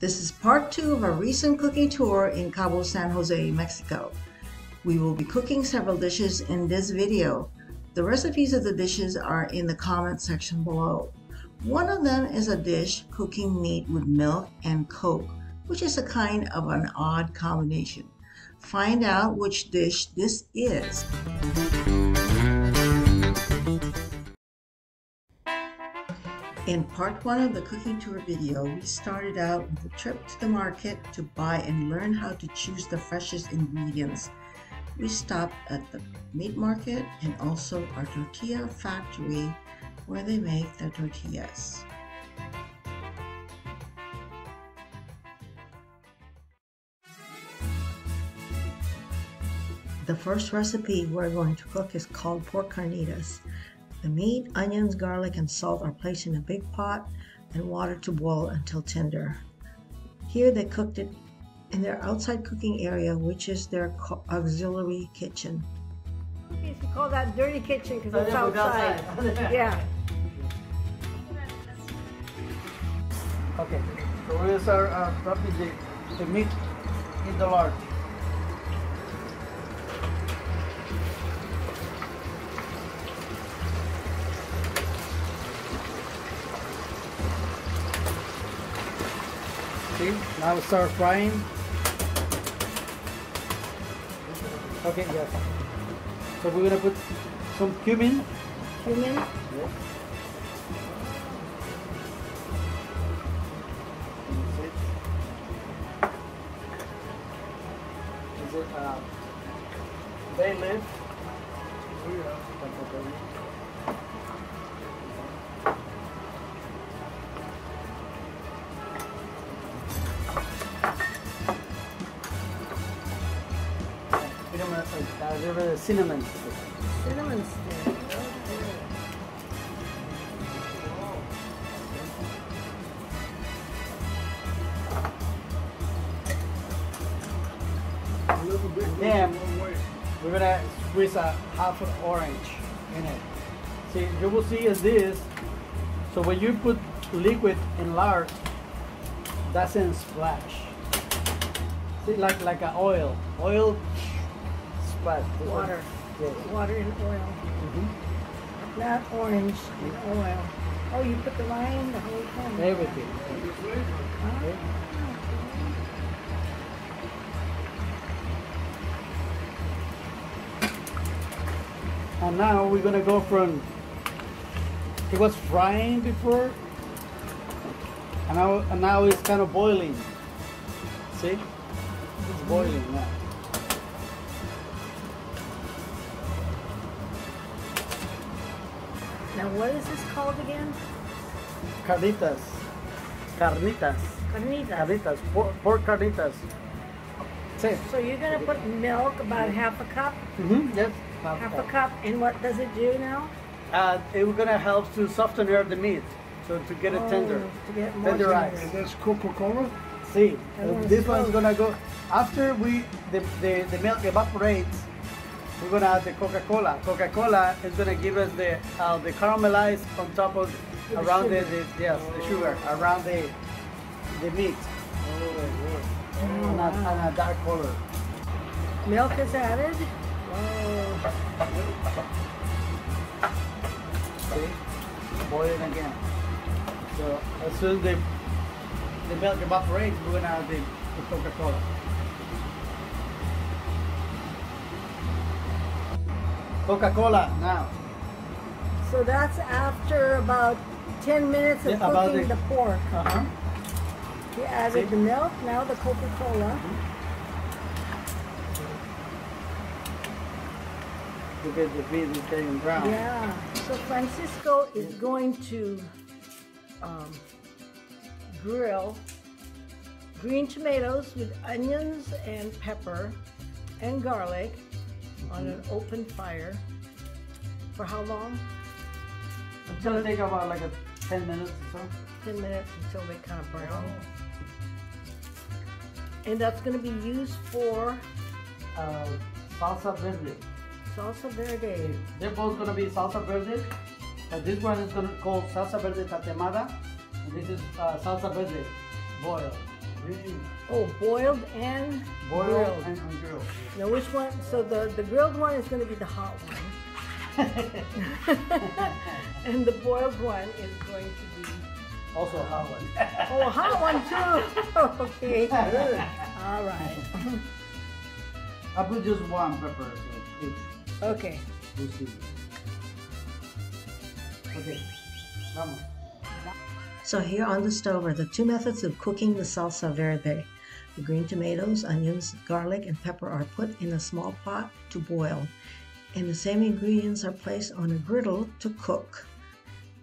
This is part two of our recent cooking tour in Cabo San Jose, Mexico. We will be cooking several dishes in this video. The recipes of the dishes are in the comment section below. One of them is a dish cooking meat with milk and coke, which is a kind of an odd combination. Find out which dish this is. In part one of the cooking tour video, we started out with a trip to the market to buy and learn how to choose the freshest ingredients. We stopped at the meat market and also our tortilla factory where they make their tortillas. The first recipe we're going to cook is called pork carnitas. The meat, onions, garlic, and salt are placed in a big pot and water to boil until tender. Here they cooked it in their outside cooking area, which is their auxiliary kitchen. We call that dirty kitchen because it's outside. yeah. Okay, so we start uh, the, the meat in the lard. Now we start frying. Okay, yes. So we're gonna put some cumin. Cumin. Yes. Is it uh, bay leaf? Cinnamon. Cinnamon stick. Oh, okay. Then we're gonna squeeze a half an orange in it. See, you will see is this. So when you put liquid in lard, doesn't splash. See, like like a oil, oil This Water. Yes. Water and oil. Mhm. Not orange and oil. Oh, you put the lime, the whole thing. Everything. Huh? Okay. And now we're gonna go from it was frying before and now and now it's kind of boiling. See? It's boiling now. Now, what is this called again? Carnitas. Carnitas. Carnitas. Carnitas. Pork, pork carnitas. See? So you're gonna put milk, about half a cup, Mm-hmm. Yes. half a cup, and what does it do now? Uh, it's gonna help to soften the meat, so to get it tender. Oh, To get more Tenderized. tender. That's Coca-Cola? See, That one's this one's slow. gonna go after we the, the, the milk evaporates. We're gonna add the Coca-Cola. Coca-Cola is gonna give us the uh, the caramelized on top of the around the, sugar. the yes the sugar around the the meat on, a, on a dark color. Milk is added. Whoa. See, boiling again. So as soon as the the milk evaporates, we're gonna add the, the Coca-Cola. Coca-Cola now. So that's after about 10 minutes of Yeah, cooking the- the pork. Uh-huh. You added See? the milk, now the Coca-Cola. Because the meat is getting brown. Yeah. So Francisco is going to um, grill green tomatoes with onions and pepper and garlic on an open fire. For how long? It's gonna take about like a 10 minutes or so. 10 minutes until they kind of brown. And that's going to be used for Uh, salsa verde. salsa verde. They're both gonna be salsa verde. But this one is gonna called salsa verde tatemada. And this is uh, salsa verde boiled. Oh, boiled and Boiled grilled. and ungrilled. Now which one? So the, the grilled one is going to be the hot one. and the boiled one is going to be Also a hot one. oh a hot one too. okay. Good. All right. I put just one pepper, so it's Okay. we'll see. Okay, vamos. So here on the stove are the two methods of cooking the salsa verde. The green tomatoes, onions, garlic, and pepper are put in a small pot to boil, and the same ingredients are placed on a griddle to cook.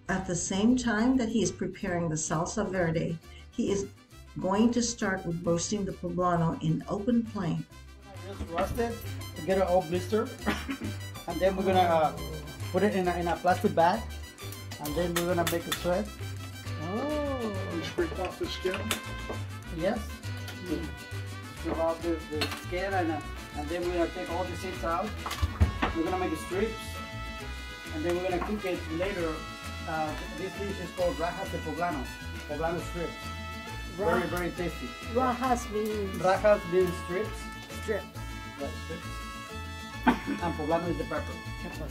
At the same time that he is preparing the salsa verde, he is going to start with roasting the poblano in open flame. I just roast it to get it all blister, and then we're gonna uh, put it in a, in a plastic bag, and then we're gonna make a thread. Oh. You scrape off the skin. Yes. Strip out the, the skin, and, uh, and then we're gonna take all the seeds out. We're gonna make strips, and then we're gonna cook it later. Uh, this dish is called rajas de poblano, poblano strips. Very Ra- very tasty. Rajas means Rajas means strips. strips. Right, strips. and poblano is the pepper. Pepper.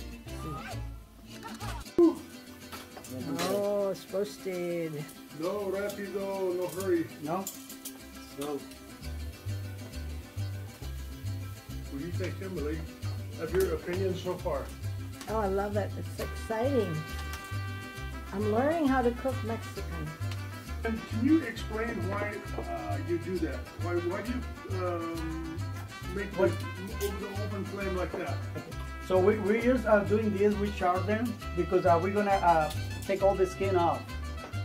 Oh, it's roasted. No rapido, no hurry. No? So, What do you think, Kimberly? Of your opinion so far? Oh, I love it. It's exciting. I'm learning how to cook Mexican. And can you explain why uh, you do that? Why, why do you um, make the, What? over the open flame like that? so we, we're just uh, doing this with chardon because uh, we're gonna uh, take all the skin off.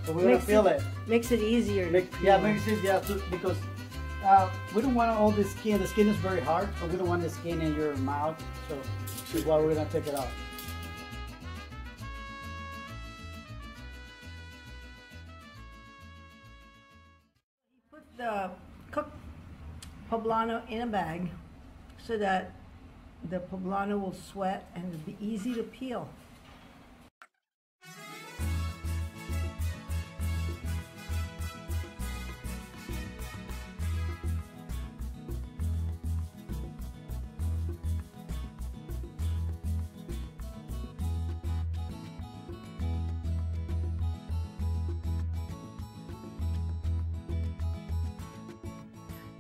So we're gonna Makes it- it. Makes it easier. to Make, yeah, makes it yeah to, because uh, we don't want all the skin. The skin is very hard, but we don't want the skin in your mouth. So that's why we're gonna take it off. Put the cooked poblano in a bag so that the poblano will sweat and it'll be easy to peel.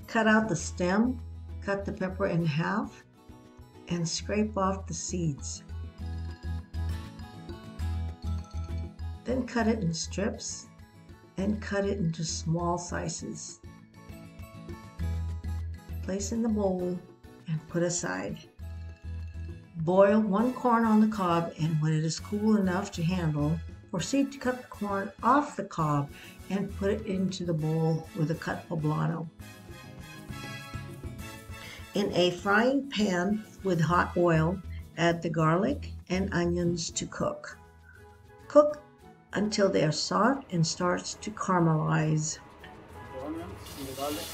Cut out the stem, cut the pepper in half, and scrape off the seeds. Then cut it in strips and cut it into small slices. Place in the bowl and put aside. Boil one corn on the cob, and when it is cool enough to handle, proceed to cut the corn off the cob and put it into the bowl with the cut poblano. In a frying pan with hot oil, add the garlic and onions to cook. Cook until they are soft and starts to caramelize. The onions and the garlic.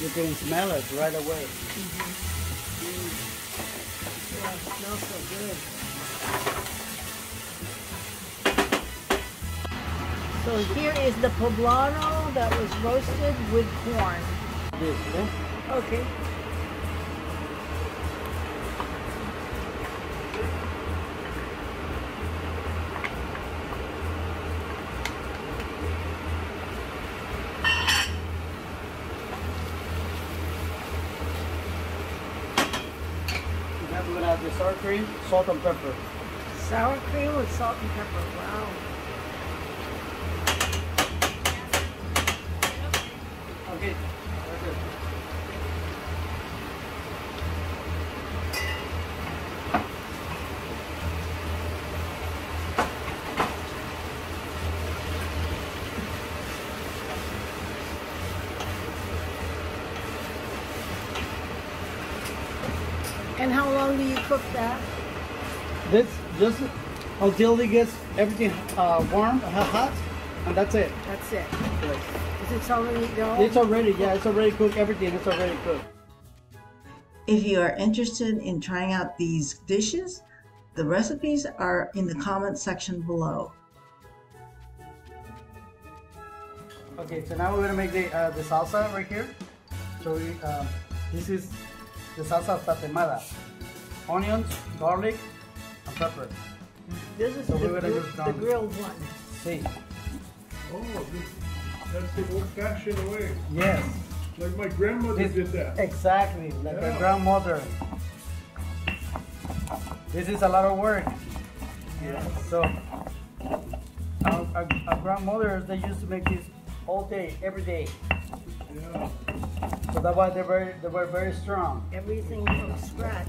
You can smell it right away. Yeah, it smells so good. So here is the poblano that was roasted with corn. This, okay? Okay. Sour cream, salt and pepper. Sour cream with salt and pepper. Wow. And how long do you cook that? This just until it gets everything uh, warm, uh, hot, and that's it. That's it. Is it already go? It's already, yeah, it's already cooked. Everything it's already cooked. If you are interested in trying out these dishes, the recipes are in the comment section below. Okay, so now we're gonna make the uh, the salsa right here. So we, uh, this is the salsa tatemada. Onions, garlic, and pepper. This is So the, we're gonna gr- just the grilled one. See, Oh, this, that's the old fashioned way. yes, Like my grandmother This- did that. exactly, like Yeah. a grandmother. This is a lot of work. Yeah. So, our, our, our grandmothers, they used to make this all day, every day. Yeah. So that's why they were, they were very strong. Everything from scratch.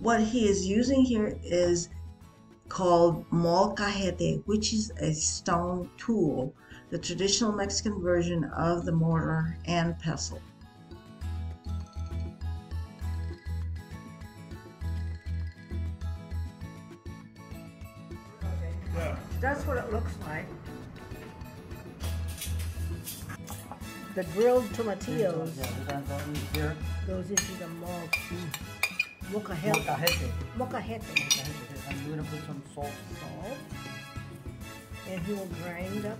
What he is using here is called molcajete, which is a stone tool, the traditional Mexican version of the mortar and pestle. Yeah. That's what it looks like. The grilled tomatillos Yeah, that, that is here. goes into the mol mm. mocajete. Molcajete. Mocajete. Molcajete. And you're gonna put some salt. Salt. And he will grind up.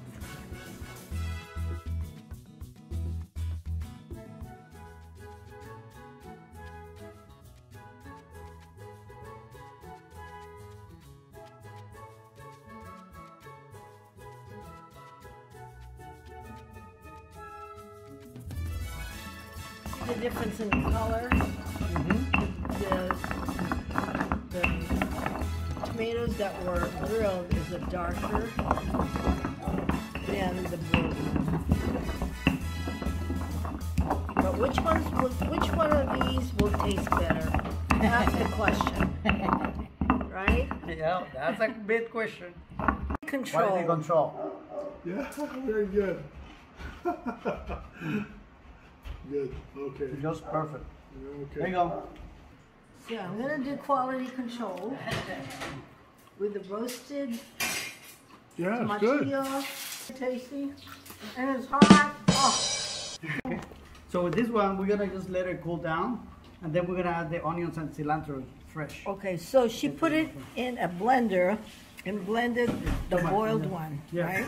The difference in color. The, the tomatoes that were grilled is a darker than the blue. But which ones will, which one of these will taste better? That's the question, right? Yeah, that's a big question. Quality Control. control. Yeah. Very good. good. Okay. Just perfect. Okay. There you go. So I'm gonna do quality control with the roasted Yeah, it's good. tomatillo. Tasty. And it's hot. Oh. So with this one, we're gonna just let it cool down, and then we're gonna add the onions and cilantro fresh. Okay, so she put it in a blender and blended the boiled one, Yeah. right?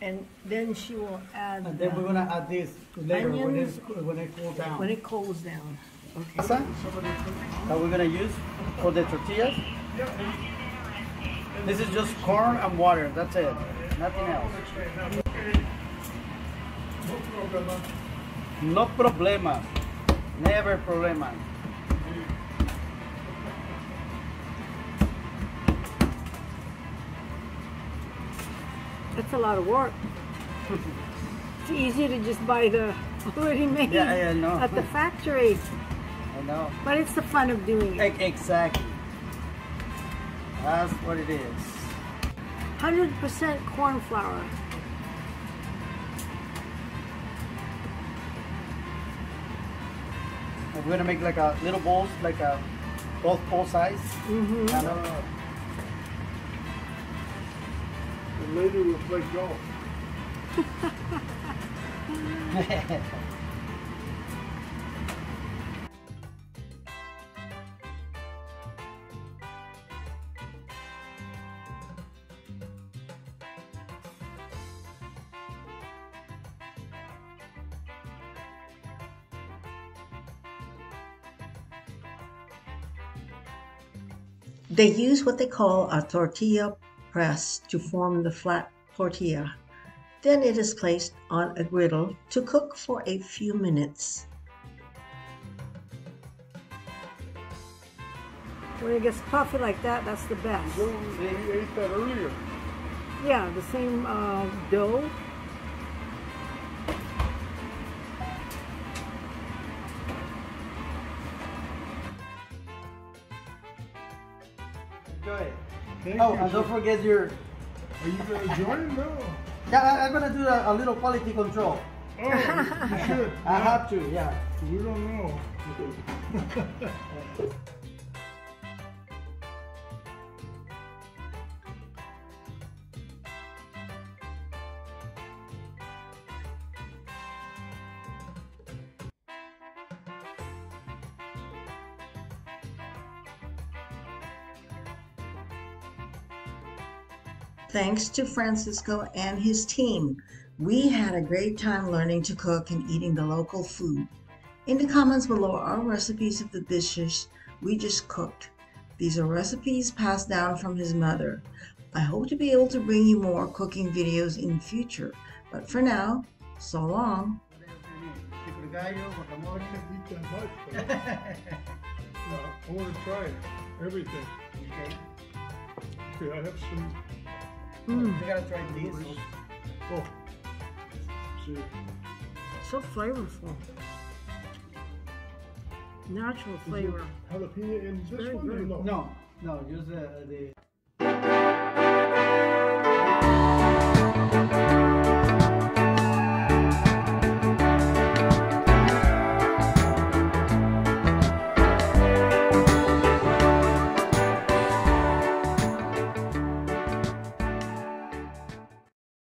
And then she will add And then we're gonna add this later when Onions. it when it cool down. when it cools down. Okay. Salsa that we're gonna use for the tortillas. This is just corn and water. That's it. Nothing else. No problema. Never problema. That's a lot of work. It's easier to just buy the already made Yeah, yeah, I know. at the factory, I know. but it's the fun of doing it. Exactly. That's what it is. 100% corn flour. We're gonna make like a little balls, like a both bowl size. Mm-hmm. Kind And later we'll play golf. They use what they call a tortilla press to form the flat tortilla. Then it is placed on a griddle to cook for a few minutes. When it gets puffy like that, that's the best. So we ate that earlier. Yeah, the same uh, dough. Thank Oh, you. and don't forget your. Are you gonna join? No. Yeah, I- I'm gonna do a, a little quality control. Oh, you should. I have to, yeah. We don't know. Thanks to Francisco and his team, we had a great time learning to cook and eating the local food. In the comments below are recipes of the dishes we just cooked. These are recipes passed down from his mother. I hope to be able to bring you more cooking videos in future, but for now, so long. Pico de gallo, guacamole. Can't eat that much, but I want to try everything. Okay. Okay, I have some. Mm, You gotta try this. Oh, see, so flavorful. Natural flavor. jalapeno in this Very one or no? No, no, just uh, the